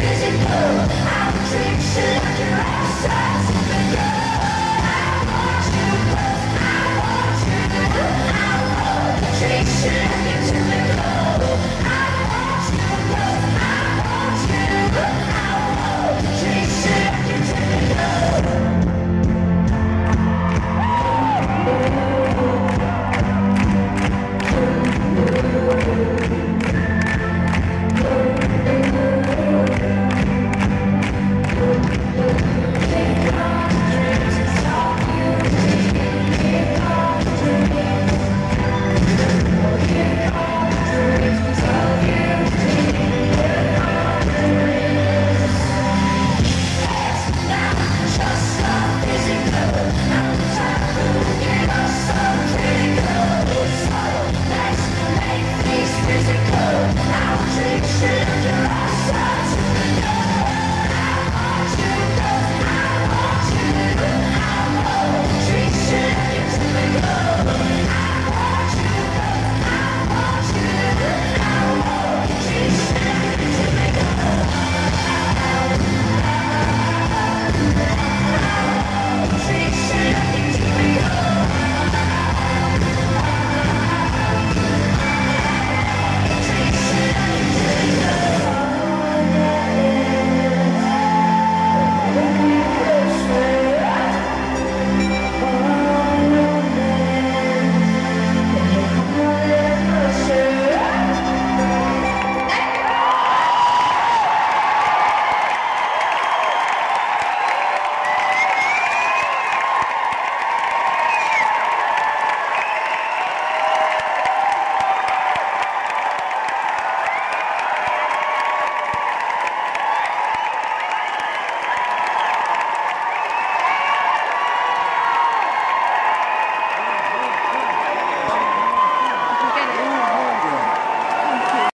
physical. I'm tricked, selecting assets.